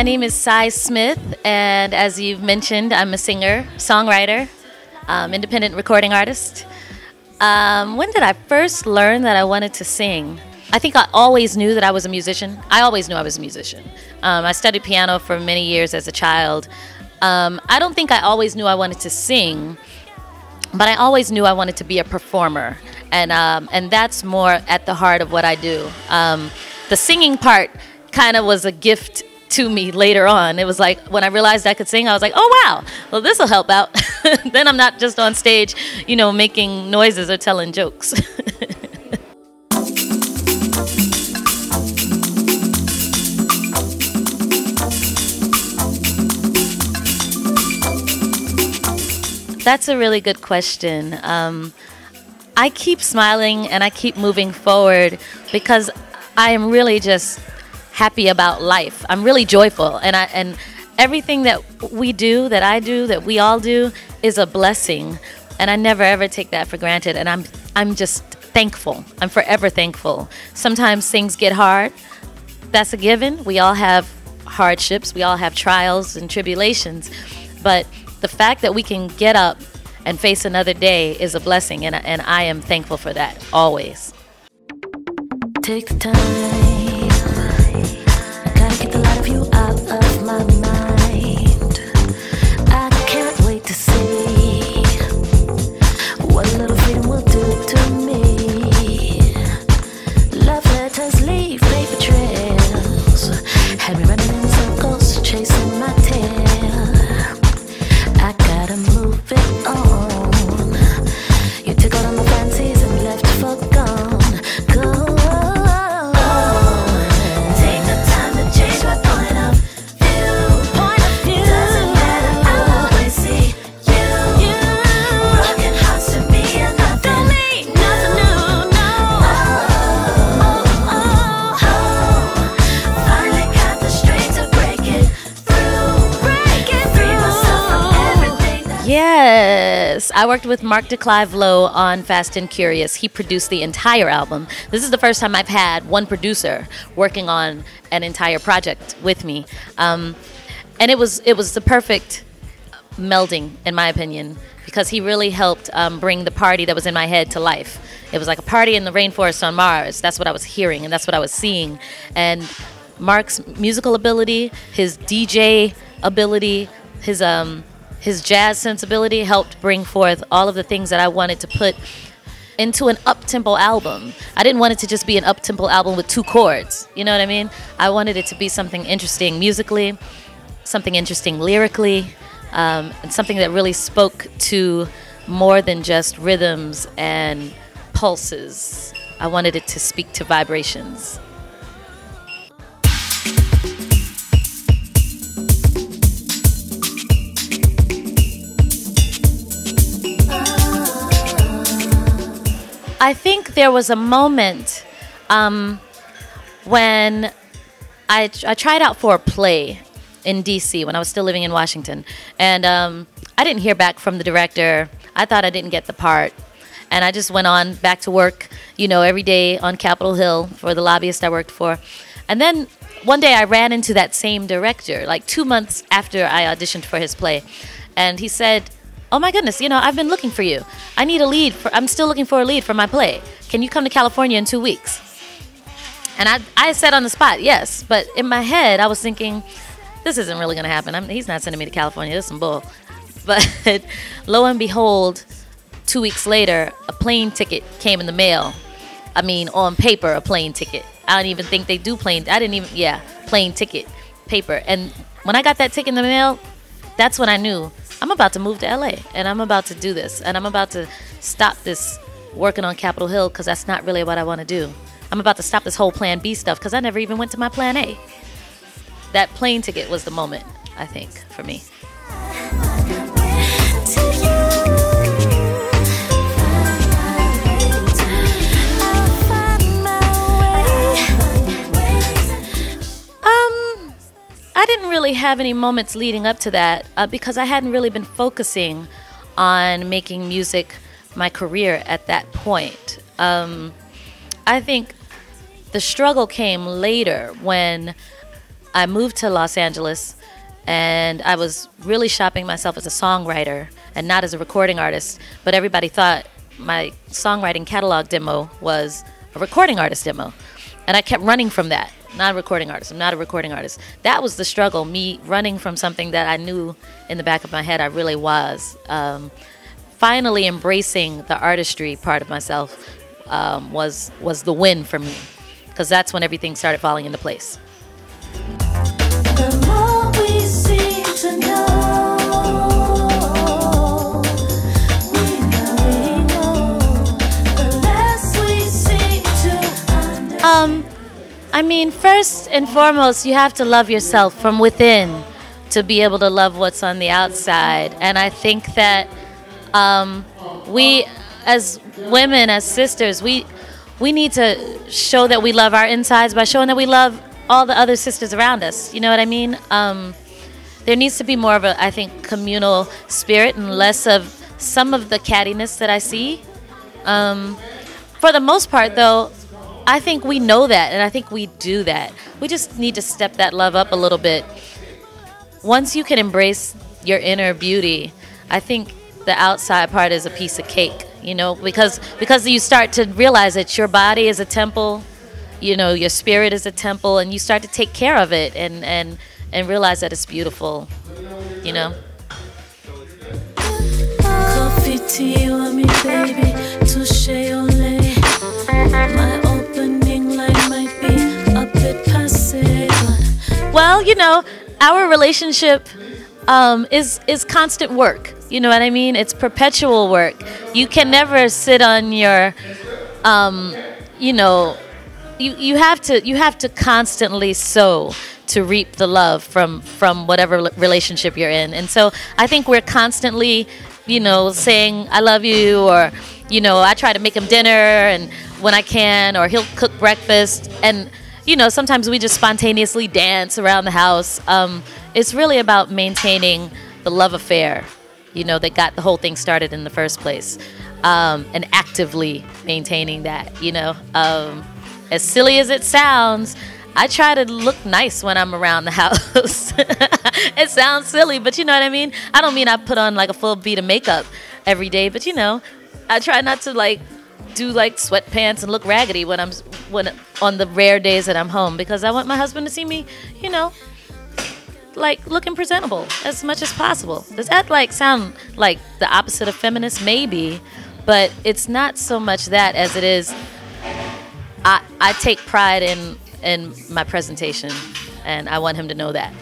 my name is Sy Smith, and as you've mentioned, I'm a singer, songwriter, um, independent recording artist. Um, when did I first learn that I wanted to sing? I think I always knew that I was a musician. I always knew I was a musician. Um, I studied piano for many years as a child. Um, I don't think I always knew I wanted to sing, but I always knew I wanted to be a performer, and um, and that's more at the heart of what I do. Um, the singing part kind of was a gift to me later on. It was like when I realized I could sing, I was like, oh wow, well this will help out. then I'm not just on stage, you know, making noises or telling jokes. That's a really good question. Um, I keep smiling and I keep moving forward because I am really just happy about life. I'm really joyful, and I and everything that we do, that I do, that we all do, is a blessing, and I never ever take that for granted. And I'm I'm just thankful. I'm forever thankful. Sometimes things get hard. That's a given. We all have hardships. We all have trials and tribulations, but the fact that we can get up and face another day is a blessing, and, and I am thankful for that always. Take time. Yes, I worked with Mark de Clive-Lowe on Fast and Curious. He produced the entire album. This is the first time I've had one producer working on an entire project with me, um, and it was it was the perfect melding, in my opinion, because he really helped um, bring the party that was in my head to life. It was like a party in the rainforest on Mars. That's what I was hearing, and that's what I was seeing. And Mark's musical ability, his DJ ability, his um, his jazz sensibility helped bring forth all of the things that I wanted to put into an up-tempo album. I didn't want it to just be an up-tempo album with two chords. You know what I mean? I wanted it to be something interesting musically, something interesting lyrically, um, and something that really spoke to more than just rhythms and pulses. I wanted it to speak to vibrations. I think there was a moment um, when I, I tried out for a play in DC when I was still living in Washington. And um, I didn't hear back from the director. I thought I didn't get the part. And I just went on back to work, you know, every day on Capitol Hill for the lobbyist I worked for. And then one day I ran into that same director, like two months after I auditioned for his play. And he said, Oh my goodness, you know, I've been looking for you. I need a lead. For, I'm still looking for a lead for my play. Can you come to California in two weeks? And I, I said on the spot, yes. But in my head, I was thinking, this isn't really going to happen. I'm, he's not sending me to California. This is some bull. But lo and behold, two weeks later, a plane ticket came in the mail. I mean, on paper, a plane ticket. I don't even think they do plane. I didn't even, yeah, plane ticket, paper. And when I got that ticket in the mail, that's when I knew I'm about to move to LA and I'm about to do this and I'm about to stop this working on Capitol Hill because that's not really what I want to do. I'm about to stop this whole Plan B stuff because I never even went to my Plan A. That plane ticket was the moment, I think, for me. Didn't really have any moments leading up to that uh, because I hadn't really been focusing on making music my career at that point. Um, I think the struggle came later when I moved to Los Angeles and I was really shopping myself as a songwriter and not as a recording artist. But everybody thought my songwriting catalog demo was a recording artist demo. And I kept running from that. Not a recording artist. I'm not a recording artist. That was the struggle, me running from something that I knew in the back of my head I really was. Um, finally embracing the artistry part of myself um, was was the win for me because that's when everything started falling into place. Mean, first and foremost, you have to love yourself from within to be able to love what's on the outside. And I think that um, we, as women, as sisters, we we need to show that we love our insides by showing that we love all the other sisters around us. You know what I mean? Um, there needs to be more of a, I think, communal spirit and less of some of the cattiness that I see. Um, for the most part, though, I think we know that, and I think we do that. We just need to step that love up a little bit. Once you can embrace your inner beauty, I think the outside part is a piece of cake. You know, because because you start to realize that your body is a temple, you know, your spirit is a temple, and you start to take care of it and and and realize that it's beautiful. You know. Coffee, tea, Well, you know, our relationship um, is is constant work. You know what I mean? It's perpetual work. You can never sit on your, um, you know, you, you have to you have to constantly sow to reap the love from from whatever relationship you're in. And so I think we're constantly, you know, saying I love you or you know, I try to make him dinner and when I can or he'll cook breakfast and you know, sometimes we just spontaneously dance around the house. Um, it's really about maintaining the love affair, you know, that got the whole thing started in the first place, um, and actively maintaining that, you know. Um, as silly as it sounds, I try to look nice when I'm around the house. it sounds silly, but you know what I mean? I don't mean I put on like a full beat of makeup every day, but you know, I try not to like do like sweatpants and look raggedy when I'm when on the rare days that I'm home because I want my husband to see me, you know, like looking presentable as much as possible. Does that like sound like the opposite of feminist? Maybe, but it's not so much that as it is. I I take pride in in my presentation, and I want him to know that.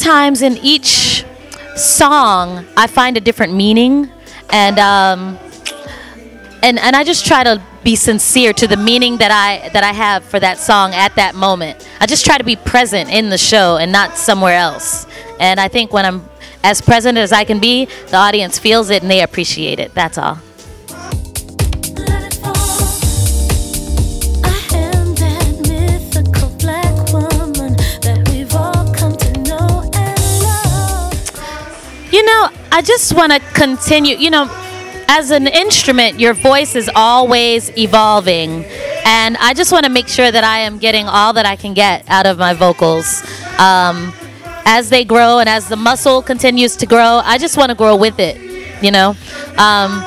Sometimes in each song, I find a different meaning, and um, and and I just try to be sincere to the meaning that I that I have for that song at that moment. I just try to be present in the show and not somewhere else. And I think when I'm as present as I can be, the audience feels it and they appreciate it. That's all. I just want to continue. You know, as an instrument, your voice is always evolving. And I just want to make sure that I am getting all that I can get out of my vocals. Um, as they grow and as the muscle continues to grow, I just want to grow with it, you know? Um,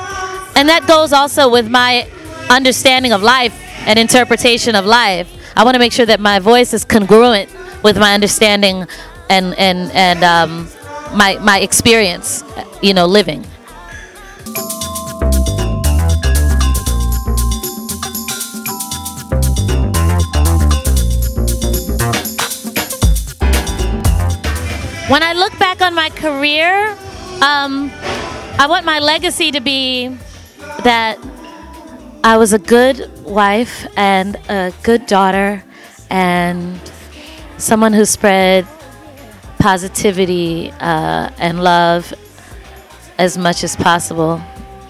and that goes also with my understanding of life and interpretation of life. I want to make sure that my voice is congruent with my understanding and, and, and um, my, my experience, you know, living. When I look back on my career, um, I want my legacy to be that I was a good wife and a good daughter and someone who spread positivity uh, and love as much as possible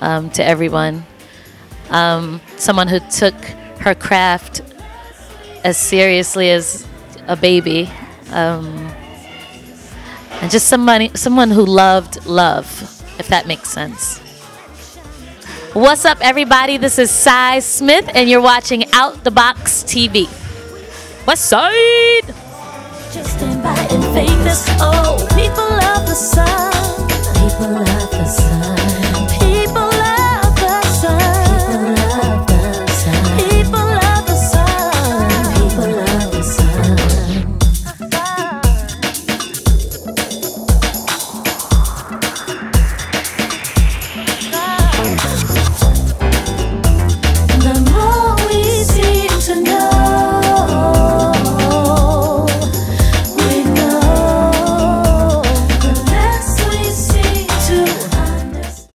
um, to everyone. Um, someone who took her craft as seriously as a baby. Um, and just somebody, someone who loved love, if that makes sense. What's up, everybody? This is Sy Smith, and you're watching Out Da Box TV. West Side. By and fake this. Oh, people love the sun. People love the sun.